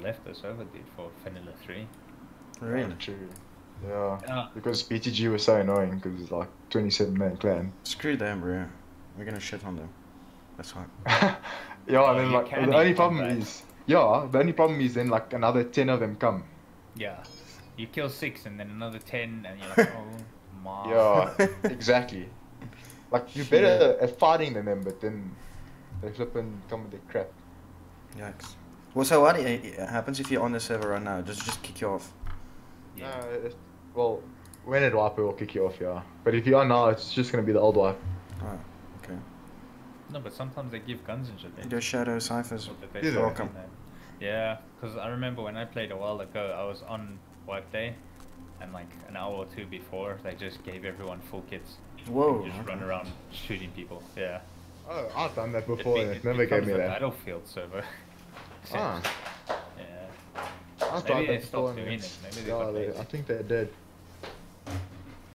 left the server, dude, for Vanilla 3. Really? True. Yeah. Yeah. Because BTG was so annoying because it's like 27 man clan. Screw them, bro. We're gonna shit on them. That's fine. yeah, Oh, and then like the only problem them, is yeah, the only problem is then like another 10 of them come. Yeah. You kill six and then another 10, and you're like, oh my. Yeah, exactly. Like you're better at fighting than them, but then they flip and come with their crap. Yikes. Well, so what i- happens if you're on the server right now? Does it just kick you off? Yeah. No, well, when it wipe, it will kick you off, yeah. But if you are now, it's just gonna be the old wipe. Oh, okay. No, but sometimes they give guns and shit. eh? Your shadow ciphers. What did they Yeah, say? they're welcome. Yeah, because I remember when I played a while ago, I was on wipe day, and like an hour or two before, they just gave everyone full kits. Whoa. You just run around shooting people. Yeah. Oh, I've done that It before, be- and it, it never gave becomes me the that. Battlefield server. Ah. Yeah. I've Maybe tried they that stopped before. doing it. Maybe they yeah, got they- I think they did.